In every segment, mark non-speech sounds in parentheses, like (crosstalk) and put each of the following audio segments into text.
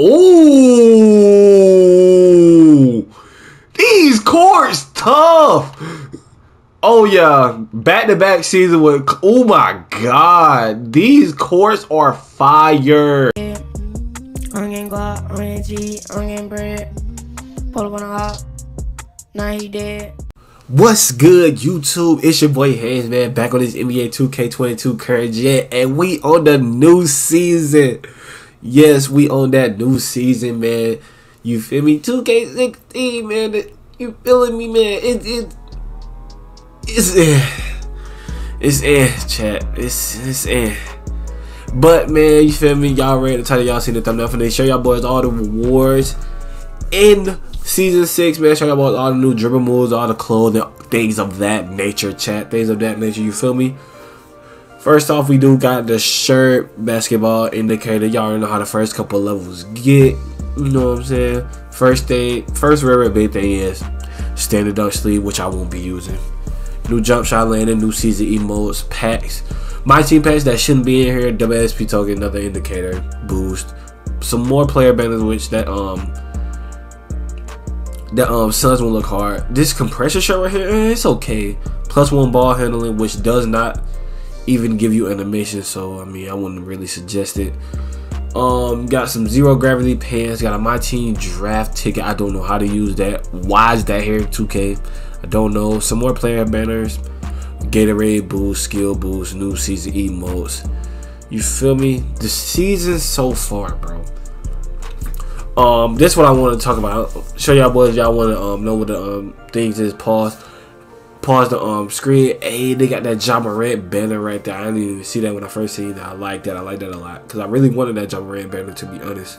Oh, these courts tough. Oh yeah, back to back season with. Oh my god, these courts are fire. I'm getting guap, I'm getting cheese, bread. Pull up on hop, now he dead. What's good, YouTube? It's your boy Haynes Man back on this NBA 2K22 current gen, and we on the new season. Yes, we on that new season, man. You feel me? 2K16, man. You feeling me, man? It it it's eh. It's eh, chat. It's it's eh. But man, you feel me? Y'all ready to tell y'all seen the thumbnail for this. Show y'all boys all the rewards in season six, man. Show y'all boys all the new dribble moves, all the clothing, things of that nature, chat. Things of that nature, you feel me? First off, we do got the shirt basketball indicator. Y'all already know how the first couple levels get. You know what I'm saying? First thing, first very big thing is standard dunk sleeve, which I won't be using. New jump shot landing, new season emotes, packs. My team packs that shouldn't be in here. WSP token, another indicator boost. Some more player banners, which that um that um Suns will look hard. This compression shirt right here, eh, it's okay. Plus one ball handling, which does not even give you animation. So I mean, I wouldn't really suggest it. Um, got some zero gravity pants. Got a my team draft ticket. I don't know how to use that. Why is that here? 2K. I don't know. Some more player banners. Gatorade boost, skill boost, new season emotes. You feel me? The season so far, bro. Um, this is what I want to talk about. Show y'all boys. Y'all want to um know what the um things is. Pause. Pause the um screen. Hey, they got that Ja Morant banner right there. I didn't even see that when I first seen that. I like that. I like that a lot because I really wanted that Ja Morant banner to be honest.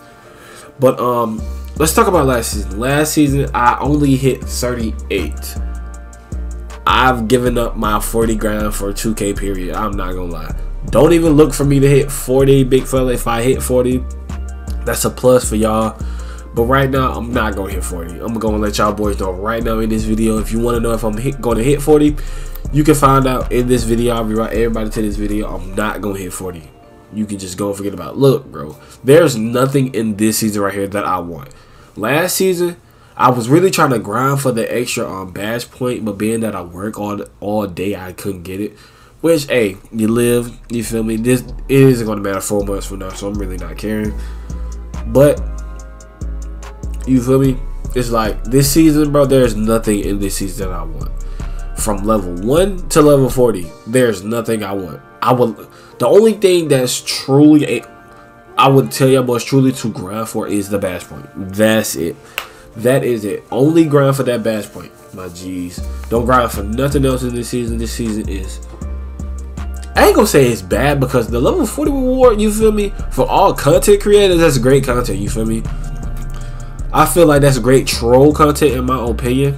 But um, let's talk about last season. Last season, I only hit 38. I've given up my 40 grand for 2K period. I'm not gonna lie. Don't even look for me to hit 40, big fella. If I hit 40, that's a plus for y'all. But right now, I'm not gonna hit 40. I'm gonna let y'all boys know right now in this video. If you want to know if I'm gonna hit 40, you can find out in this video. I'll be right everybody to this video. I'm not gonna hit 40. You can just go and forget about. It. Look, bro, there's nothing in this season right here that I want. Last season, I was really trying to grind for the extra um badge point, but being that I work all all day, I couldn't get it. Which, hey, you live, you feel me? This it isn't gonna matter four months from now, so I'm really not caring. But you feel me? It's like this season, bro. There's nothing in this season I want. From level one to level forty, there's nothing I want. I would. The only thing that's truly, a, I would tell you boys truly to grind for is the badge point. That's it. That is it. Only grind for that badge point, my G's. Don't grind for nothing else in this season. This season is. I ain't gonna say it's bad because the level 40 reward, you feel me? For all content creators, that's great content, you feel me? I feel like that's great troll content in my opinion.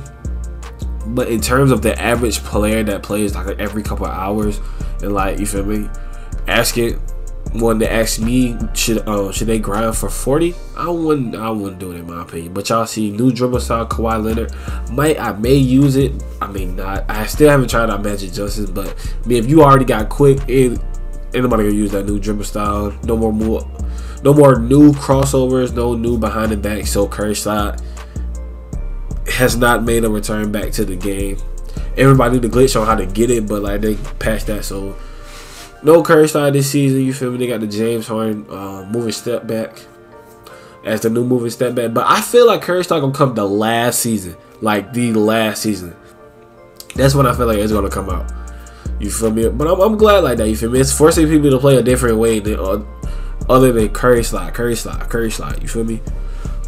But in terms of the average player that plays like every couple of hours and like you feel me, ask it one to ask me should uh, should they grind for 40 i wouldn't i wouldn't do it in my opinion but y'all see new dribble style Kawhi Leonard might i may use it i mean not i still haven't tried out magic johnson but i mean if you already got quick anybody gonna use that new dribble style no more more no more new crossovers no new behind the back so curry shot has not made a return back to the game everybody the glitch on how to get it but like they patched that so no slide this season. You feel me? They got the James Harden uh, moving step back as the new moving step back. But I feel like slide gonna come the last season, like the last season. That's when I feel like it's gonna come out. You feel me? But I'm, I'm glad like that. You feel me? It's forcing people to play a different way than uh, other than curry slide, curry slide, curry slide. You feel me?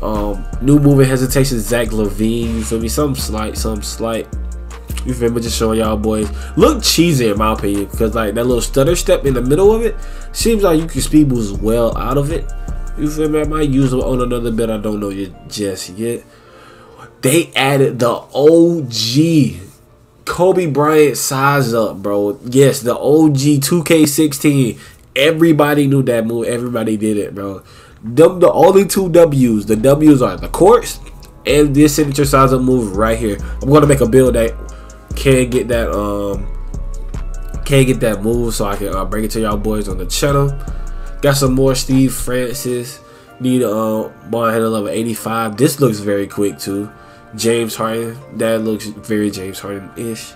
Um, new moving hesitation, Zach LaVine. You feel me? Some slight, some slight you feel me? Just showing y'all boys. Look cheesy in my opinion. Because like that little stutter step in the middle of it. Seems like you can speed boost well out of it. You feel me? I might use them on another bit. I don't know yet just yet. They added the OG Kobe Bryant size up, bro. Yes, the OG 2K16. Everybody knew that move. Everybody did it, bro. The only two W's. The W's are the courts and this signature size move right here. I'm gonna make a build that can get that um can get that move so I can uh, bring it to y'all boys on the channel. Got some more Steve Francis. Need a uh, ball handle level 85. This looks very quick too. James Harden. That looks very James Harden-ish.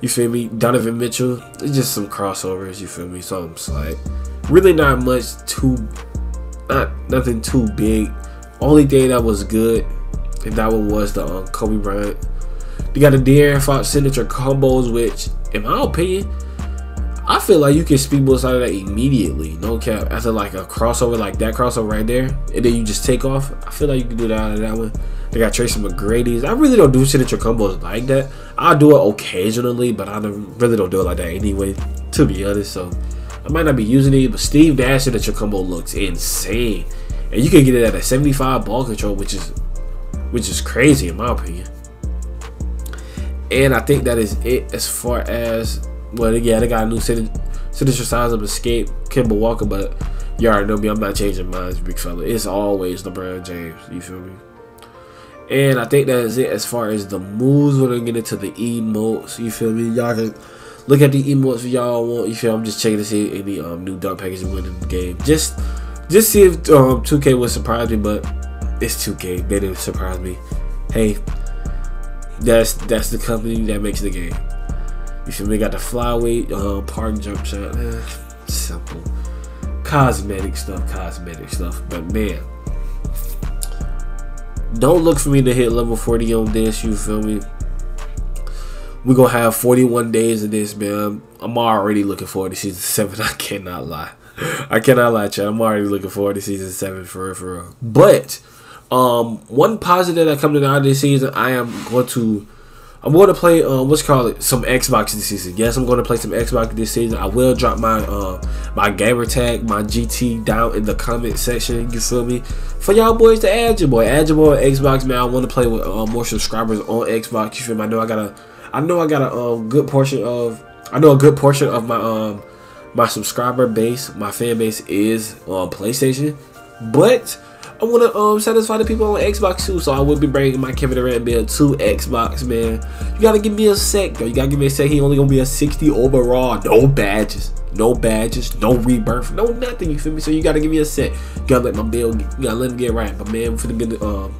You feel me? Donovan Mitchell. It's just some crossovers. You feel me? So I'm like really not much too, not nothing too big. Only thing that was good, and that one was the um, Kobe Bryant. You got the De'Aaron Fox signature combos, which, in my opinion, I feel like you can speed boost out of that immediately. No cap. After like a crossover, like that crossover right there, and then you just take off. I feel like you can do that out of that one. They got Tracy McGrady's. I really don't do signature combos like that. I do it occasionally, but I really don't do it like that anyway, to be honest. So I might not be using it, but Steve Nash signature combo looks insane. And you can get it at a 75 ball control, which is which is crazy in my opinion. And I think that is it as far as well, yeah, they got a new signature size of escape, Kemba Walker, but you already know me, I'm not changing minds, big fella. It's always LeBron James, you feel me? And I think that is it as far as the moves. We're gonna get into the emotes, you feel me? Y'all can look at the emotes if y'all want, you feel I'm just checking to see any um, new dunk packages within the game. Just just see if um, 2K would surprise me, but it's 2K. They didn't surprise me. Hey, that's that's the company that makes the game. You feel me? Got the flyweight, uh, park jump shot. Eh, simple. Cosmetic stuff, cosmetic stuff. But man, don't look for me to hit level 40 on this. You feel me? We're gonna have 41 days of this, man. I'm already looking forward to season 7. (laughs) I cannot lie. I cannot lie, Chad. I'm already looking forward to season 7 for real, for real. But, um, one positive that comes out of this season, I am going to I'm going to play uh, what's called some Xbox this season. Yes, I'm going to play some Xbox this season. I will drop my uh, my gamer tag, my GT down in the comment section. You feel me? For y'all boys to add your boy, add your boy Xbox man. I want to play with uh, more subscribers on Xbox. You feel me? I know I got a, I know I got a um, good portion of, I know a good portion of my um my subscriber base, my fan base is on PlayStation, but I want to um satisfy the people on Xbox too, so I will be bringing my Kevin Durant build to Xbox, man. You gotta give me a sec, though. You gotta give me a sec. He only gonna be a 60 overall, no badges, no badges, no rebirth, no nothing. You feel me? So you gotta give me a sec. You gotta let my build, you gotta let him get right. But man, for the good, um,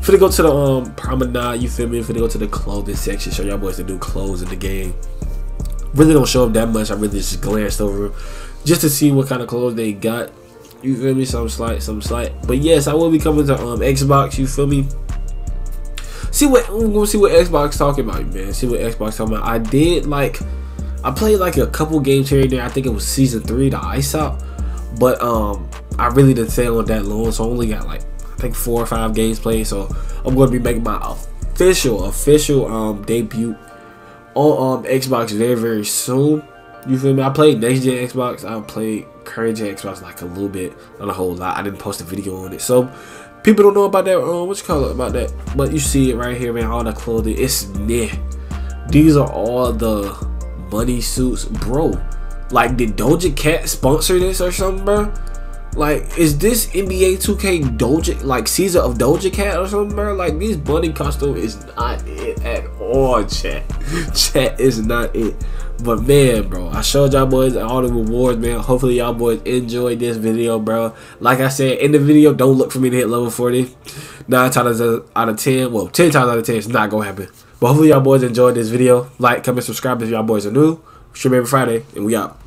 for to go to the um promenade, you feel me? For to go to the clothing section, show y'all boys the new clothes in the game. Really don't show up that much. I really just glanced over just to see what kind of clothes they got. You feel me? Some slight, some slight. But yes, I will be coming to um Xbox. You feel me? See what we're gonna see what Xbox talking about, man. See what Xbox talking about. I did like I played like a couple games here and there. I think it was season three, the ice out. But um I really didn't stay on that long, so I only got like I think four or five games played. So I'm gonna be making my official official um debut on um Xbox very very soon. You feel me? I played next gen Xbox. I played current gen Xbox like a little bit, not a whole lot. I didn't post a video on it, so people don't know about that. Uh, what you call it about that? But you see it right here, man. All the clothing, it's near. These are all the money suits, bro. Like, did Doja Cat sponsor this or something, bro? Like, is this NBA 2K Doja, like Caesar of Doja Cat or something, bro? Like, this bunny costume is not it at all, chat. (laughs) Chat is not it. But man, bro, I showed y'all boys all the rewards, man. Hopefully y'all boys enjoyed this video, bro. Like I said in the video, don't look for me to hit level 40. Nine times out of 10, well, 10 times out of 10, it's not gonna happen. But hopefully y'all boys enjoyed this video. Like, comment, subscribe if y'all boys are new. Stream every Friday, and we out.